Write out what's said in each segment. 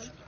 an.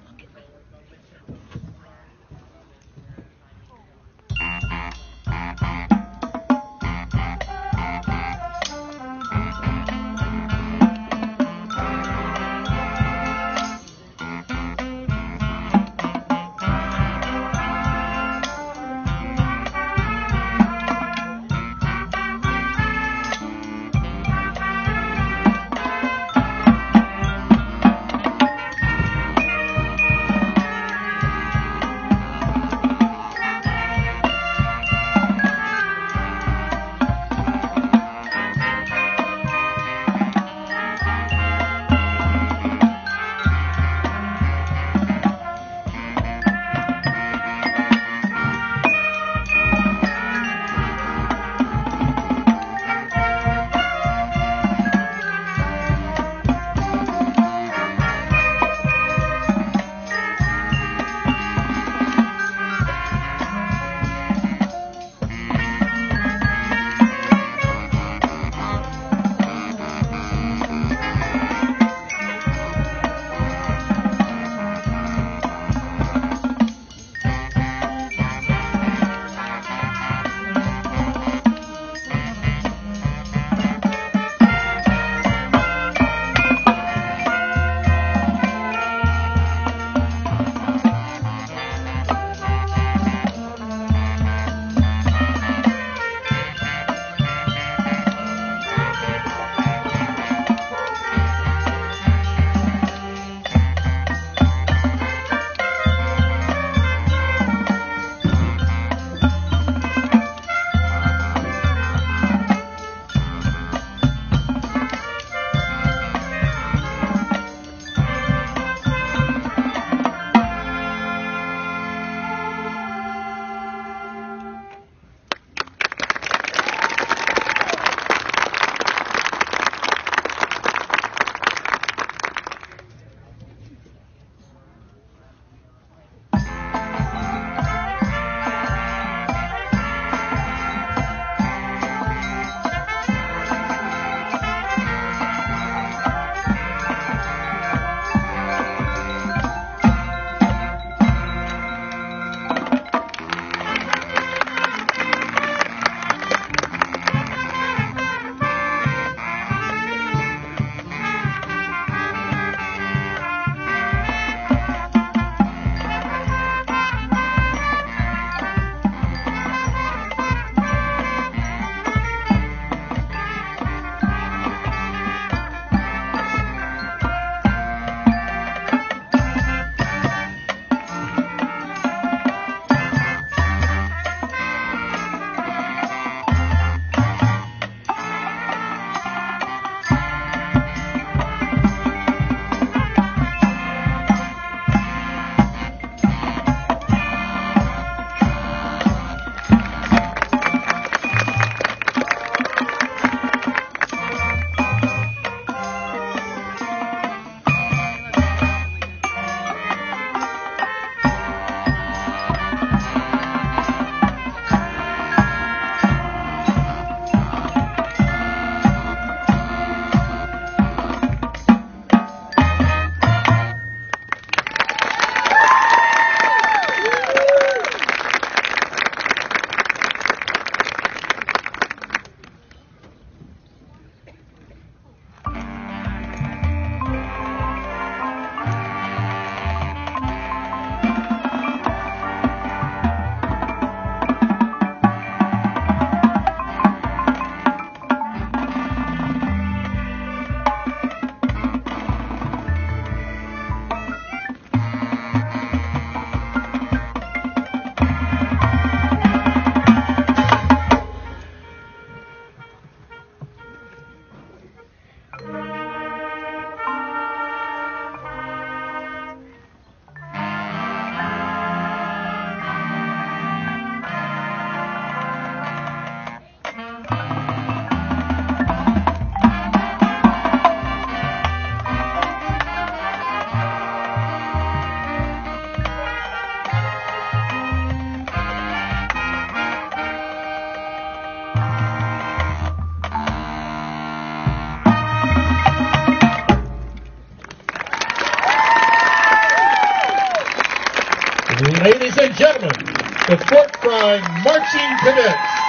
The Fort Frye Marching Cadets.